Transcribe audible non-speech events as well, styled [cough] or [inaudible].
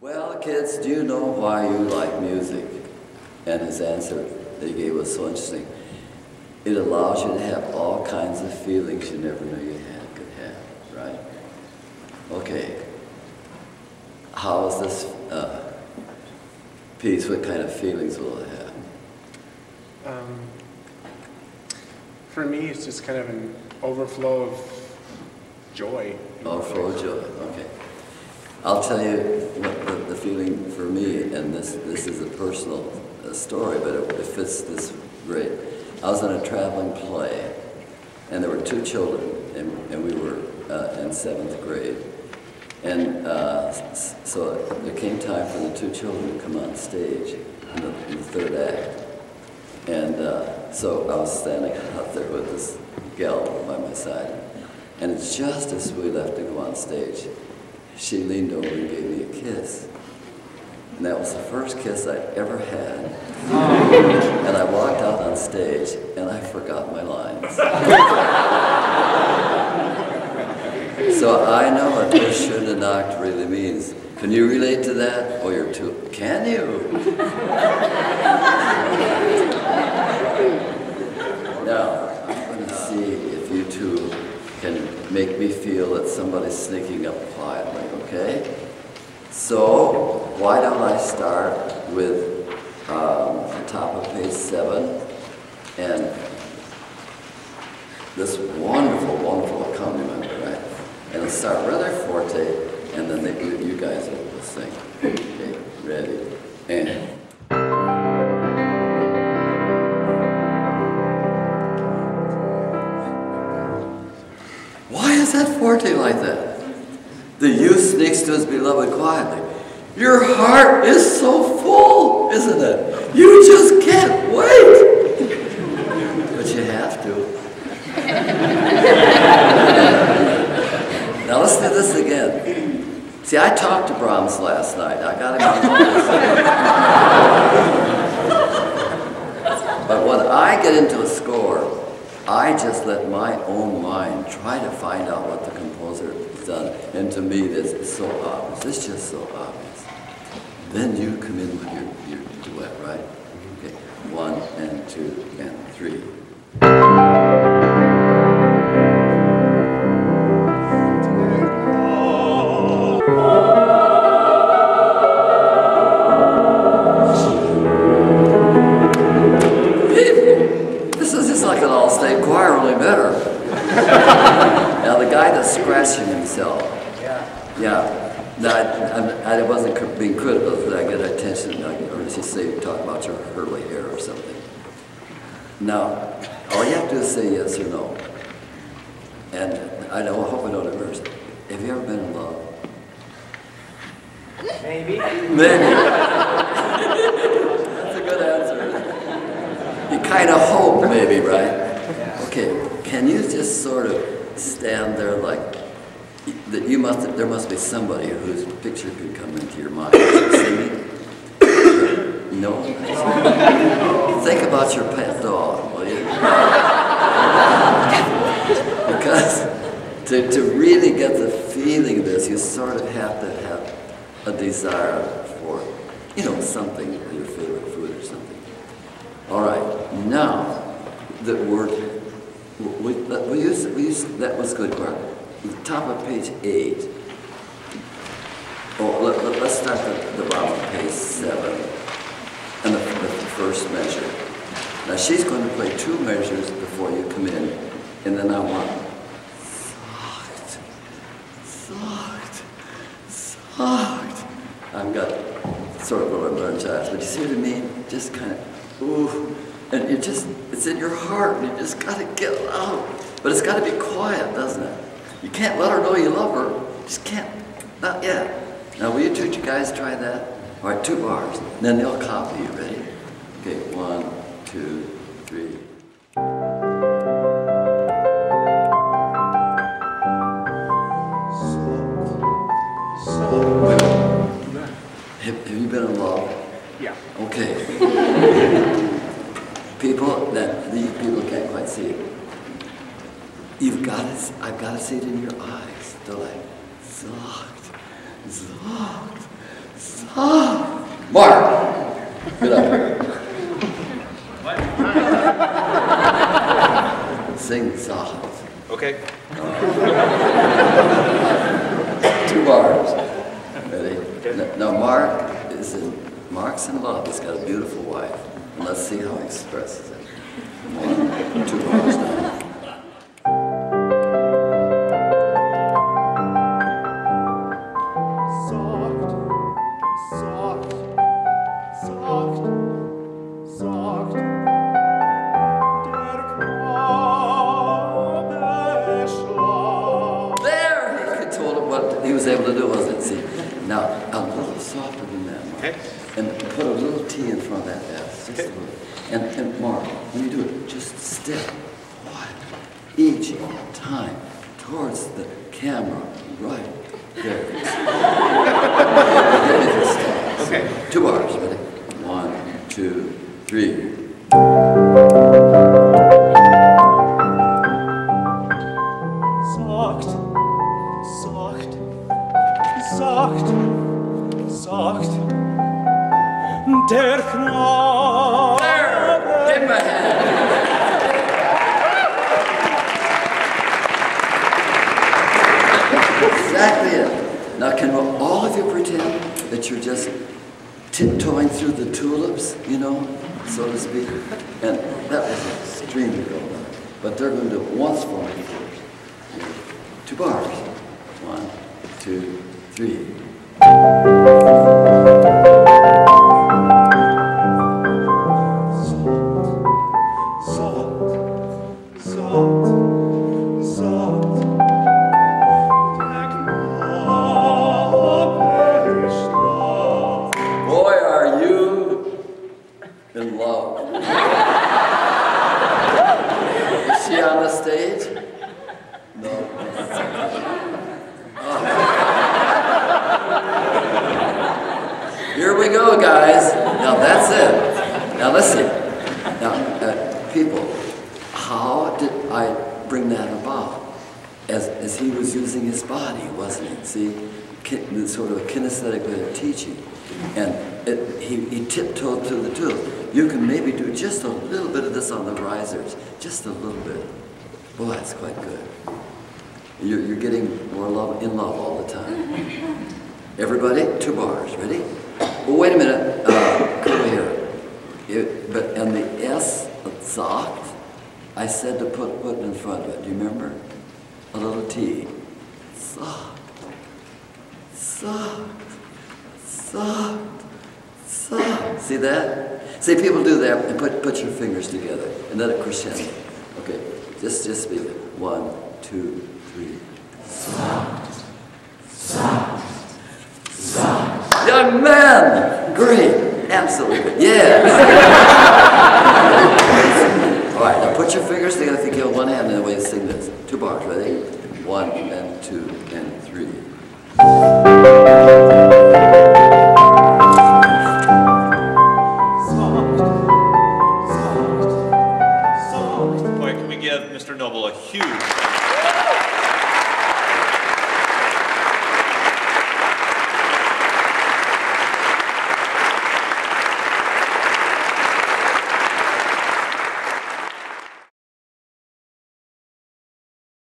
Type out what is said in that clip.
Well, kids, do you know why you like music? And his answer that he gave was so interesting. It allows you to have all kinds of feelings you never knew you had, could have, right? Okay. How is this uh, piece? What kind of feelings will it have? Um, for me, it's just kind of an overflow of joy. Overflow of joy, okay. I'll tell you what the, the feeling for me, and this, this is a personal uh, story, but it, it fits this great. I was in a traveling play, and there were two children, and, and we were uh, in seventh grade. And uh, so there came time for the two children to come on stage in the, in the third act. And uh, so I was standing [laughs] out there with this gal by my side. And just as we left to go on stage, she leaned over and gave me a kiss. And that was the first kiss I'd ever had. and I walked out on stage and I forgot my lines. so I know what this should have knocked really means. Can you relate to that? Oh, you're too. Can you? Now, I'm going to see if you two can make me feel that somebody's sneaking up quietly, okay? So, why don't I start with um, the top of page seven and this wonderful, wonderful accompaniment, right? And it'll start rather forte, and then they, you guys will sing. Okay, ready? And. Why is that forte like that? The youth sneaks to his beloved quietly. Your heart is so full, isn't it? You just can't wait. But you have to. [laughs] now let's do this again. See, I talked to Brahms last night. I gotta go. [laughs] But when I get into a score, I just let my own mind try to find out what the composer done. And to me, this is so obvious. It's just so obvious. Then you come in with your, your duet, right? Okay, one and two and three. Attention, like, or does he say talk about your curly hair or something? Now, all you have to do is say yes or no. And I don't, I hope I don't embarrass. Have you ever been in love? Maybe. Maybe. That's a good answer. You kind of hope, maybe, right? Okay, can you just sort of stand there like that? You must. There must be somebody whose picture could come into your mind. Singing? No. [laughs] Think about your pet dog, will you? [laughs] because to, to really get the feeling of this, you sort of have to have a desire for, you know, something, your favorite food or something. All right, now the word we, we use we use that was good. The top of page eight. Oh, let, let, us start at the bottom of page seven, and the, the first measure. Now she's going to play two measures before you come in, and then I want soft, soft, soft. I've got sort of learned jazz, but you see what I mean? Just kind of, ooh, and it just, it's in your heart, and you just got to get it out. But it's got to be quiet, doesn't it? You can't let her know you love her. Just can't, not yet. Now, will you two guys try that? All right, two bars, and then they'll copy you. Ready? Okay, one, two, three. Have, have you been in love? Yeah. Okay. people that these people can't quite see it. You've got to. I've got to see it in your eyes. They're like soft, soft, Soft. Mark, get up here. Sing. Okay. [laughs] Two bars. Ready? N- Now, Mark is in, Mark's in love. He's got a beautiful wife. And let's see how he expresses it. One, two bars now, a little softer than that, Mark. Okay. And put a little T in front of that S. just a Okay. little. And, and Mark, when you do it, just step, quiet, each time towards the camera, right there. [laughs] Then it stops. Okay. Two bars, ready? One, two, three. Exactly it. Now, can all of you pretend that you're just tiptoeing through the tulips, you know, so to speak? And that was extremely done. But they're going to do it once for me. Two bars. One, two, three. Go, guys. Now that's it. Now listen. Now, uh, people, how did I bring that about? As, as he was using his body, wasn't it? See, ki- the sort of a kinesthetic way of teaching. And it, he, he tiptoed through the tube. You can maybe do just a little bit of this on the risers, just a little bit. Boy, that's quite good. You're, you're getting more love, in love all the time. Everybody, two bars. Ready? Oh, wait a minute. Uh, come here. It, but and the S of soft, I said to put put in front of it. Do you remember? A little T. Soft. Soft. Soft. Soft. See that? See, people do that and put put your fingers together and then a crescendo. Okay, just just be it. One, two, three. I'm man. Great. Absolutely. Yes. [laughs] All right, now put your fingers together if you can one hand and then we sing this. Two bars, ready? One and two and three. Mr. Noble a huge